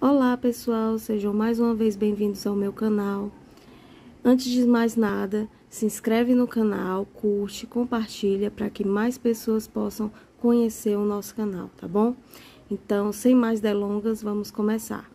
Olá pessoal, sejam mais uma vez bem-vindos ao meu canal. Antes de mais nada, se inscreve no canal, curte, compartilha para que mais pessoas possam conhecer o nosso canal, tá bom? Então, sem mais delongas, vamos começar.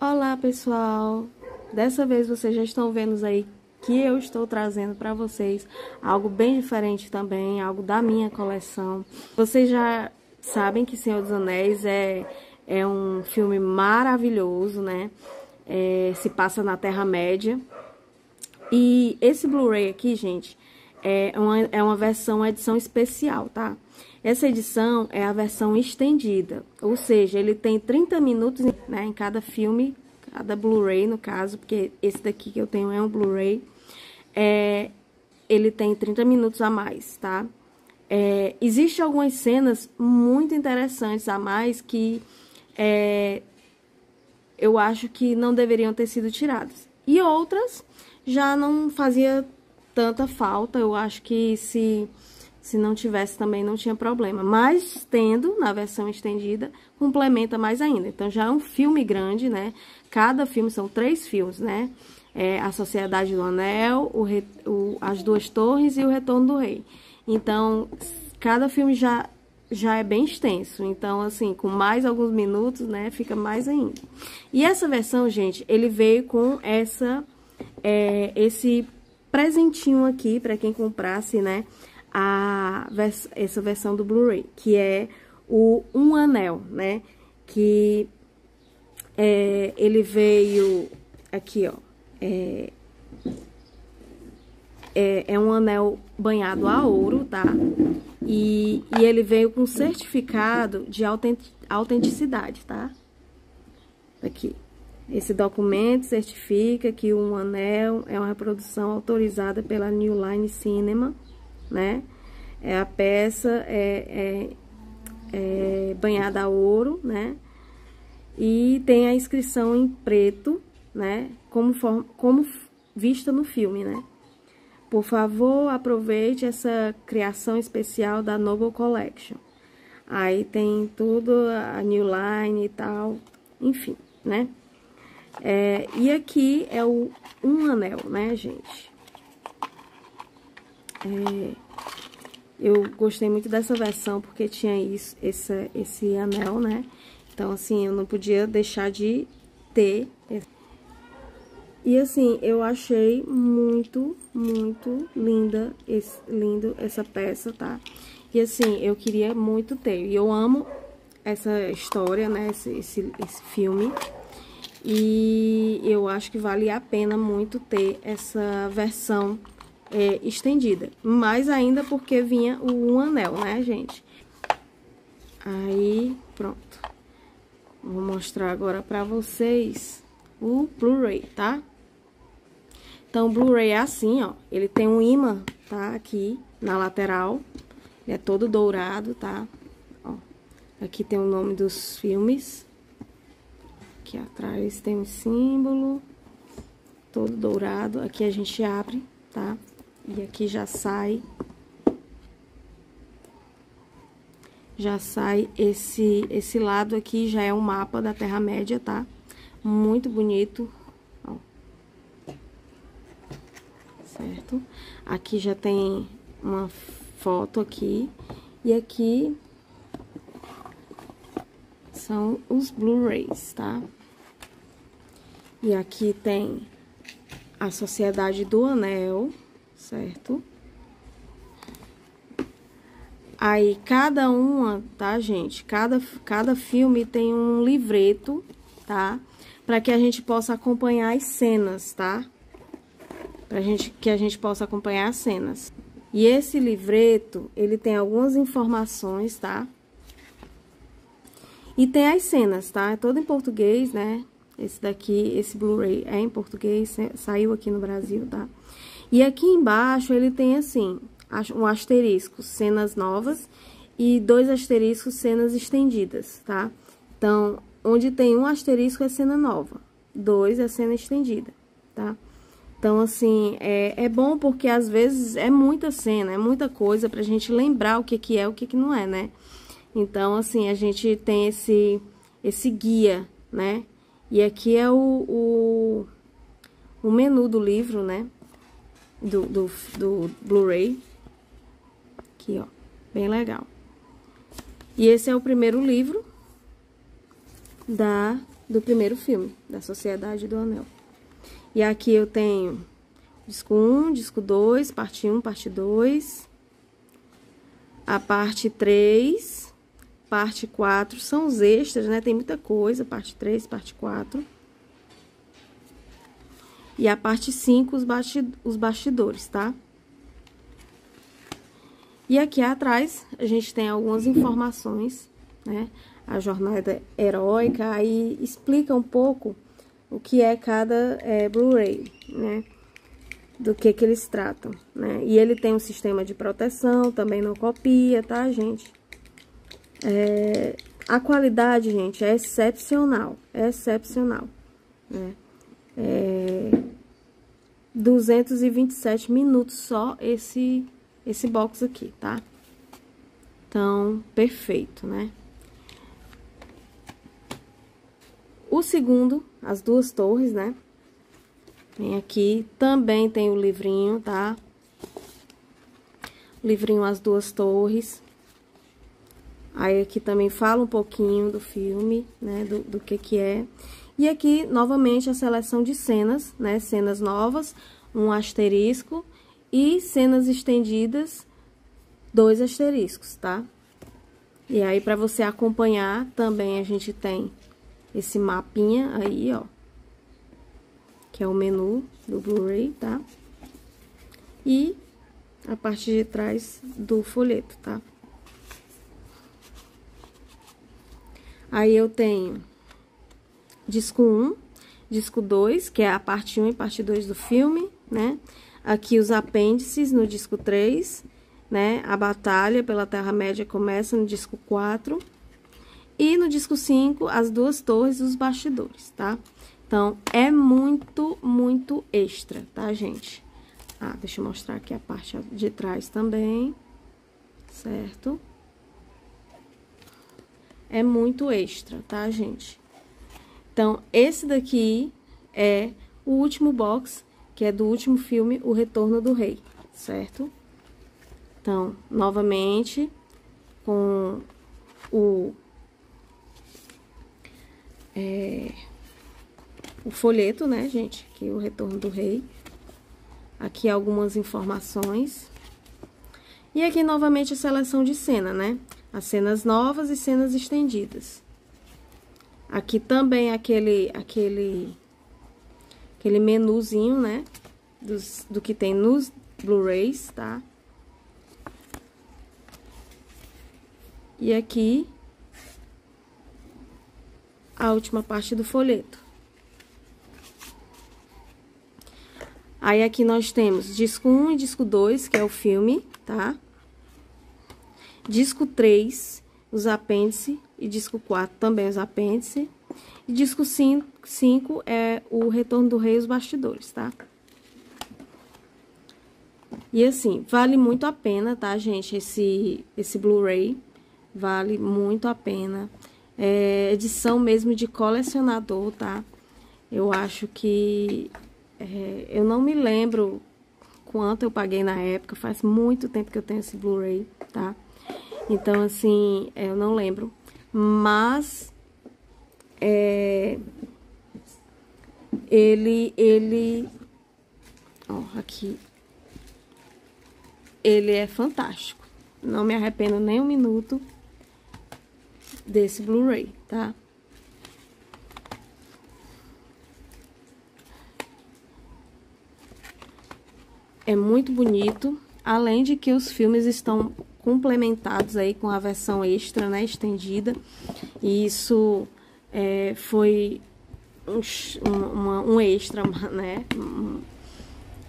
Olá pessoal, dessa vez vocês já estão vendo aí que eu estou trazendo para vocês algo bem diferente também, algo da minha coleção. Vocês já sabem que Senhor dos Anéis é, é um filme maravilhoso, né? É, se passa na Terra-média. E esse Blu-ray aqui, gente, é uma, é uma versão, uma edição especial, tá? Essa edição é a versão estendida, ou seja, ele tem 30 minutos né, em cada filme, cada Blu-ray no caso, porque esse daqui que eu tenho é um Blu-ray é, ele tem 30 minutos a mais, tá? É, Existem algumas cenas muito interessantes a mais que é, eu acho que não deveriam ter sido tiradas. E outras já não fazia tanta falta, eu acho que se, se não tivesse também não tinha problema. Mas tendo na versão estendida, complementa mais ainda. Então já é um filme grande, né? Cada filme são três filmes, né? é, A Sociedade do Anel, o, o, As Duas Torres e O Retorno do Rei. Então, cada filme já, já é bem extenso. Então, assim, com mais alguns minutos, né, fica mais ainda. E essa versão, gente, ele veio com essa, é, esse presentinho aqui para quem comprasse, né, a, essa versão do Blu-ray, que é o Um Anel, né, que é, ele veio aqui, ó, é, é, é, um anel banhado a ouro, tá? E, e ele veio com certificado de autenticidade, tá? Aqui. Esse documento certifica que um anel é uma reprodução autorizada pela New Line Cinema, né? É a peça é, é, é banhada a ouro, né? E tem a inscrição em preto né? Como, form, como vista no filme, né? Por favor, aproveite essa criação especial da Noble Collection. Aí tem tudo, a New Line e tal, enfim, né? É, e aqui é o um anel, né, gente? É, eu gostei muito dessa versão porque tinha isso, esse, esse anel, né? Então, assim, eu não podia deixar de ter e assim, eu achei muito, muito linda, esse, lindo essa peça, tá? E assim, eu queria muito ter. E eu amo essa história, né? Esse, esse, esse filme. E eu acho que vale a pena muito ter essa versão é, estendida. Mais ainda porque vinha o um anel, né, gente? Aí, pronto. Vou mostrar agora pra vocês o Blu-ray, tá? Então, o Blu-ray é assim, ó. Ele tem um imã, tá? Aqui na lateral. Ele é todo dourado, tá? Ó. Aqui tem o nome dos filmes. Aqui atrás tem um símbolo. Todo dourado. Aqui a gente abre, tá? E aqui já sai. Já sai esse, esse lado aqui, já é um mapa da Terra-média, tá? Muito bonito certo? Aqui já tem uma foto aqui. E aqui são os Blu-rays, tá? E aqui tem a Sociedade do Anel, certo? Aí, cada uma, tá, gente? Cada, cada filme tem um livreto, tá? Para que a gente possa acompanhar as cenas, tá? para gente, que a gente possa acompanhar as cenas. E esse livreto, ele tem algumas informações, tá? E tem as cenas, tá? É todo em português, né? Esse daqui, esse Blu-ray é em português, saiu aqui no Brasil, tá? E aqui embaixo ele tem assim, um asterisco, cenas novas, e dois asteriscos, cenas estendidas, tá? Então, onde tem um asterisco é cena nova, dois é cena estendida, tá? Então, assim, é, é bom porque às vezes é muita cena, é muita coisa pra gente lembrar o que, que é o que, que não é, né? Então, assim, a gente tem esse, esse guia, né? E aqui é o, o, o menu do livro, né? Do, do, do Blu-ray. Aqui, ó. Bem legal. E esse é o primeiro livro da, do primeiro filme, da Sociedade do Anel. E aqui eu tenho disco 1, disco 2, parte 1, parte 2, a parte 3, parte 4, são os extras, né? Tem muita coisa, parte 3, parte 4. E a parte 5, os, os bastidores, tá? E aqui atrás, a gente tem algumas informações, né? A jornada heróica, aí explica um pouco o que é cada é, Blu-ray, né? Do que que eles tratam, né? E ele tem um sistema de proteção, também não copia, tá, gente? É, a qualidade, gente, é excepcional, é excepcional, né? É 227 minutos só esse, esse box aqui, tá? Então, perfeito, né? O segundo, as duas torres, né? Tem aqui, também tem o livrinho, tá? Livrinho As Duas Torres. Aí aqui também fala um pouquinho do filme, né? Do, do que que é. E aqui, novamente, a seleção de cenas, né? Cenas novas, um asterisco e cenas estendidas, dois asteriscos, tá? E aí, para você acompanhar, também a gente tem esse mapinha aí, ó. Que é o menu do Blu-ray, tá? E a parte de trás do folheto, tá? Aí eu tenho disco 1, disco 2, que é a parte 1 e parte 2 do filme, né? Aqui os apêndices no disco 3, né? A batalha pela Terra-média começa no disco 4 e no disco 5, as duas torres e os bastidores, tá? Então, é muito, muito extra, tá, gente? Ah, deixa eu mostrar aqui a parte de trás também, certo? É muito extra, tá, gente? Então, esse daqui é o último box, que é do último filme, O Retorno do Rei, certo? Então, novamente, com o é, o folheto, né, gente? Aqui o retorno do rei. Aqui algumas informações. E aqui novamente a seleção de cena, né? As cenas novas e cenas estendidas. Aqui também aquele aquele aquele menuzinho, né? Dos, do que tem nos Blu-rays, tá? E aqui a última parte do folheto. Aí, aqui nós temos disco 1 e disco 2, que é o filme, tá? Disco 3, os apêndices, e disco 4 também os apêndices. E disco 5, 5 é o Retorno do Rei e os Bastidores, tá? E assim, vale muito a pena, tá, gente, esse, esse Blu-ray. Vale muito a pena é, edição mesmo de colecionador, tá? Eu acho que... É, eu não me lembro quanto eu paguei na época, faz muito tempo que eu tenho esse Blu-ray, tá? Então, assim, eu não lembro. Mas... É, ele, ele... Ó, aqui. Ele é fantástico. Não me arrependo nem um minuto desse Blu-ray, tá? É muito bonito, além de que os filmes estão complementados aí com a versão extra, né, estendida. E isso é, foi um, uma, um extra, né,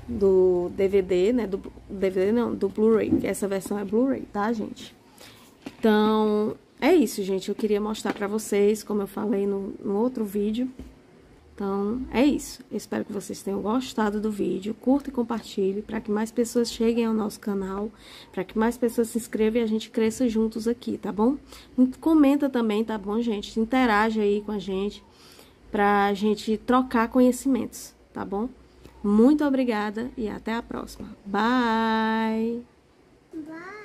do DVD, né, do DVD não, do Blu-ray, essa versão é Blu-ray, tá, gente? Então, é isso, gente. Eu queria mostrar pra vocês, como eu falei no, no outro vídeo. Então, é isso. Eu espero que vocês tenham gostado do vídeo. Curta e compartilhe para que mais pessoas cheguem ao nosso canal, para que mais pessoas se inscrevam e a gente cresça juntos aqui, tá bom? Comenta também, tá bom, gente? Interage aí com a gente pra gente trocar conhecimentos, tá bom? Muito obrigada e até a próxima. Bye! Bye!